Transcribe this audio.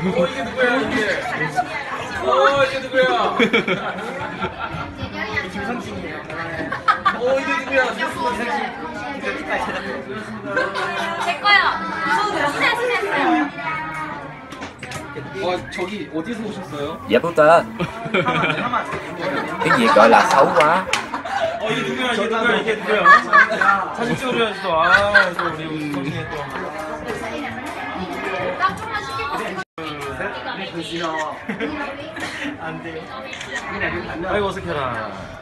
어 이게 누구야 이게? 어 이게 누구야? 김성진이에요. 어 이게 누구야? 제 거요. 수세 수세 와 저기 어디서 오셨어요? Potter Cái gì gọi là xấu quá 어 이게 누구야 이게 누구야 이게 누구야? 사진 찍어줘야지 또. 아, 또 우리 성진이 또. 깜짝만 시키고 아이고 어색해라.